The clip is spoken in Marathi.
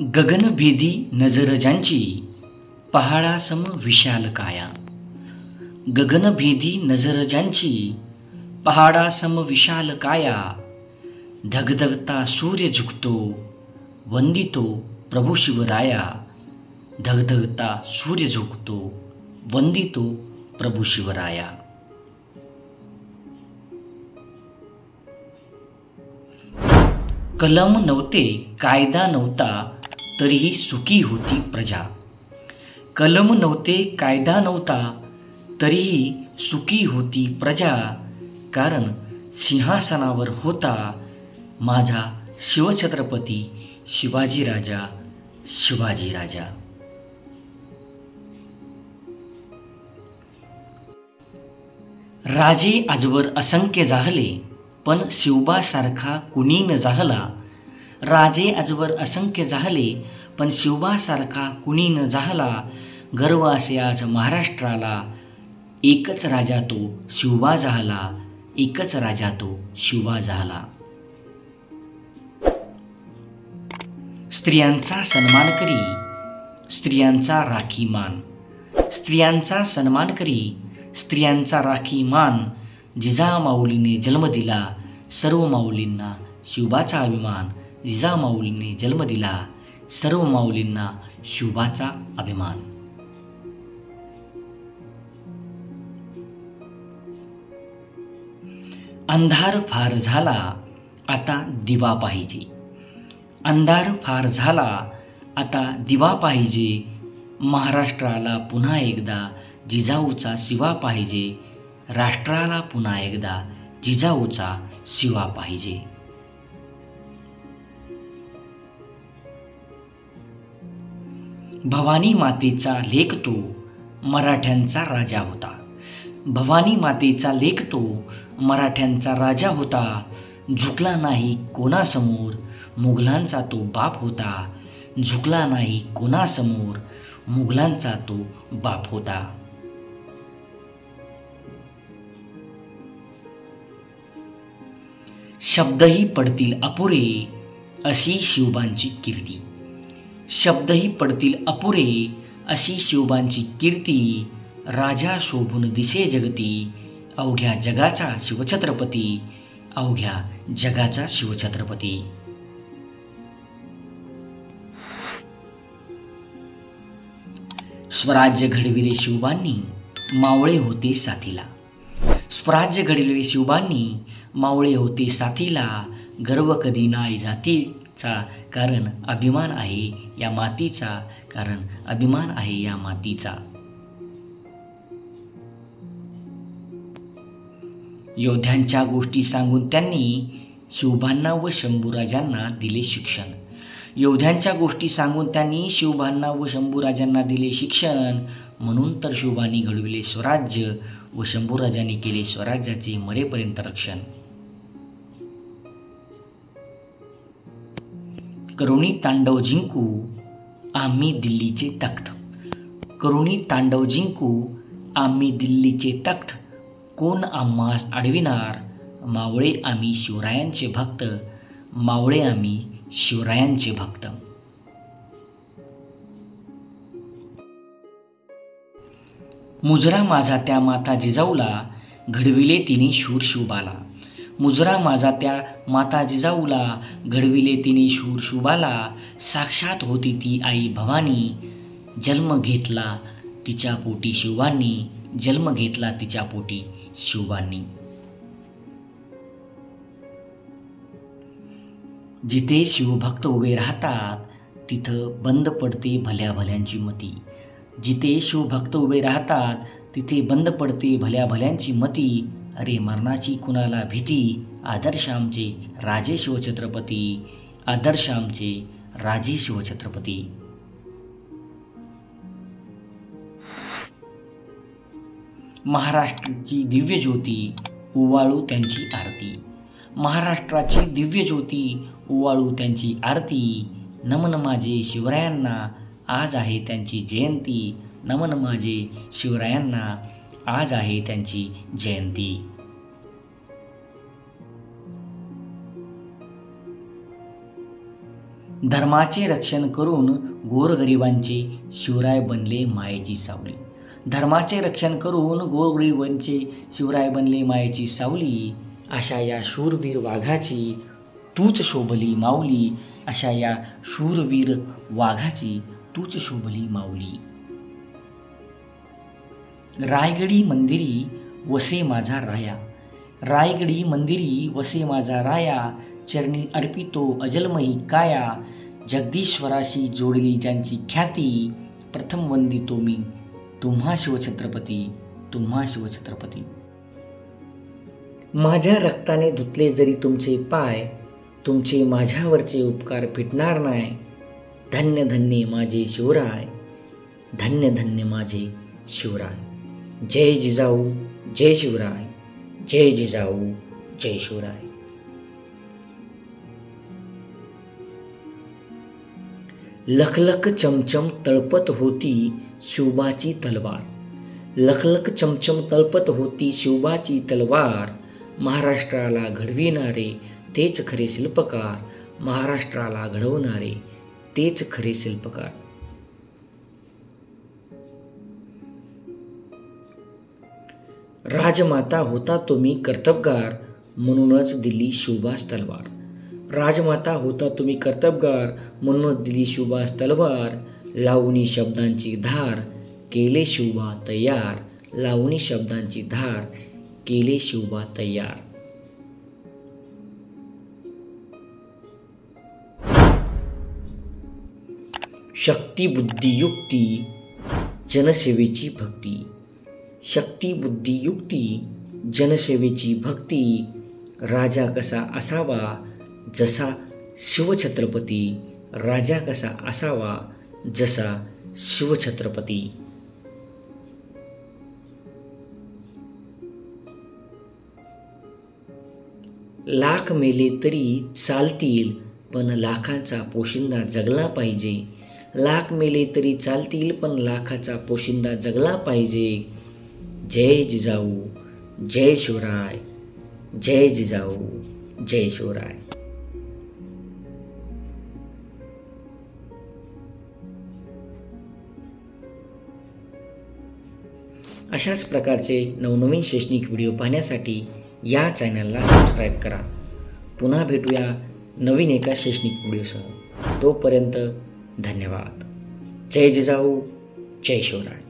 गगनभेदी नजर ज्यांची पहाडासम विशाल काया गगनभेदी नजर ज्यांची पहाडासम विशाल काया धगधगता सूर्य झुकतो वंदितो प्रभू शिवराया. धगधगता सूर्य झुकतो वंदितो प्रभू शिवराया. कलम नव्हते कायदा नव्हता तरीही सुखी होती प्रजा. कलम नव्हते कायदा नव्हता तरीही सुखी होती प्रजा. कारण सिंहासनावर होता माझा शिवछत्रपती शिवाजी राजा शिवाजी राजा. राजे आजवर असंख्य जाहले पण शिवबासारखा कुणी न जाहला. राजे आजवर असंख्य झाले पण शिवबासारखा कुणी न झाला. गर्व असे आज महाराष्ट्राला एकच राजा तो शिवबा झाला एकच राजा तो शिवबा झाला. स्त्रियांचा सन्मान करी स्त्रियांचा राखी मान. स्त्रियांचा सन्मान करी स्त्रियांचा राखी मान. जिजा माऊलीने जन्म दिला सर्व माऊलींना शिवबाचा अभिमान. जिजामाऊलींनी जन्म दिला. सर्व माऊलींना शुभाचा अभिमान. अंधार फार झाला आता दिवा पाहिजे. अंधार फार झाला आता दिवा पाहिजे. महाराष्ट्राला पुन्हा एकदा जिजाऊचा शिवा पाहिजे. राष्ट्राला पुन्हा एकदा जिजाऊचा शिवा पाहिजे. भवानी मातेचा लेख तो मराठ्यांचा राजा होता. भवानी मातेचा लेख तो मराठ्यांचा राजा होता. झुकला नाही कोणासमोर मुघलांचा तो बाप होता. झुकला नाही कोणासमोर मुघलांचा तो बाप होता. शब्दही पडतील अपुरे अशी शिवबांची कीर्ती. शब्दही पडतील अपुरे अशी शिवबांची कीर्ती राजा शोभून दिसे जगती अवघ्या जगाचा शिवछत्रपती अवघ्या जगाचा शिवछत्रपती. स्वराज्य घडविले शिवबांनी मावळे होते साथीला. स्वराज्य घडविले शिवबांनी मावळे होते साथीला गर्व कधी नाही चा कारण अभिमान आहे या मातीचा कारण अभिमान आहे या मातीचा. योद्ध्यांच्या गोष्टी सांगून त्यांनी शिवभांना व शंभूराजांना दिले शिक्षण. योद्ध्यांच्या गोष्टी सांगून त्यांनी शिवभांना व शंभूराजांना दिले शिक्षण. म्हणून तर शिवभांनी घडविले स्वराज्य व शंभूराजांनी केले स्वराज्याचे मरेपर्यंत रक्षण. करुणी तांडव जिंकू आम्ही दिल्लीचे तख्त. करुणी तांडव जिंकू आम्ही दिल्लीचे तख्त. कोण आम्हास अडविणार मावळे आम्ही शिवरायांचे भक्त. मावळे आम्ही शिवरायांचे भक्त. मुजरा माझा त्या माता जिजाऊला घडविले तिने शूर शिवबाला मुजरा माझा त्या माता जिजाऊला घडविले तिने शूर शिवबाला साक्षात होती ती आई भवानी. जन्म घेतला तिच्या पोटी शिवांनी जन्म घेतला तिच्या पोटी शिवांनी जिथे शिवभक्त उभे राहतात तिथं बंद पडते भल्या भल्यांची मती. जिथे शिवभक्त उभे राहतात तिथे बंद पडते भल्या भल्यांची मती. अरे मरणाची कुणाला भीती? आदर्श आमचे राजे शिवछत्रपती. आदर्श आमचे राजे शिवछत्रपती. महाराष्ट्राची दिव्य ज्योती उवाळू त्यांची आरती. महाराष्ट्राची दिव्य ज्योती उवाळू त्यांची आरती. नमन माझे शिवरायांना आज आहे त्यांची जयंती. नमन माझे शिवरायांना आज आहे त्यांची जयंती. धर्माचे रक्षण करून गोरगरिबांचे शिवराय बनले मायेची सावली. धर्माचे रक्षण करून गोरगरिबांचे शिवराय बनले मायेची सावली. अशा या शूरवीर वाघाची तूच शोभली माऊली. अशा या शूरवीर वाघाची तूच शोभली माऊली. रायगडी मंदिरी वसे माझा राया. रायगडी मंदिरी वसे माझा राया. चरणी अर्पितो अजलमयी काया. जगदीश्वराशी जोडली ज्यांची ख्याती प्रथम वंदितो मी. तुम्हा शिवछत्रपती तुम्हा शिवछत्रपती. माझ्या रक्ताने धुतले जरी तुमचे पाय तुमचे माझ्यावरचे उपकार फिटणार नाही. धन्य धन्य माझे शिवराय. धन्य धन्य माझे शिवराय. जय जिजाऊ जय शिवराय जय जिजाऊ जय शिवराय. लखलख चमचम तळपत होती शिवबाची तलवार. लखलख चमचम तळपत होती शिवबाची तलवार. महाराष्ट्राला घडविणारे तेच खरे शिल्पकार. महाराष्ट्राला घडवणारे तेच खरे शिल्पकार. राजमाता होता तुम्ही कर्तबगार म्हणूनच दिली शिवबास तलवार. राजमाता होता तुम्ही कर्तबगार म्हणूनच दिली शिवबास तलवार. लावणी शब्दांची धार केले शिवबा तयार. लावणी शब्दांची धार केले शिवबा तयार. शक्ती बुद्धी युक्ती जनसेवेची भक्ती. शक्ती बुद्धी युक्ती जनसेवेची भक्ती राजा कसा असावा जसा शिवछत्रपती राजा कसा असावा जसा शिवछत्रपती. लाख मेले तरी चालतील पण लाखांचा पोशिंदा जगला पाहिजे. लाख मेले तरी चालतील पण लाखाचा पोशिंदा जगला पाहिजे. जय जिजाऊ जय शिवराय जय जिजाऊ जय शिवराय. अशाच प्रकारचे नवनवीन शैक्षणिक व्हिडिओ पाहण्यासाठी या चॅनलला सबस्क्राईब करा. पुन्हा भेटूया नवीन एका शैक्षणिक व्हिडिओसह. तोपर्यंत धन्यवाद. जय जिजाऊ जय शिवराय.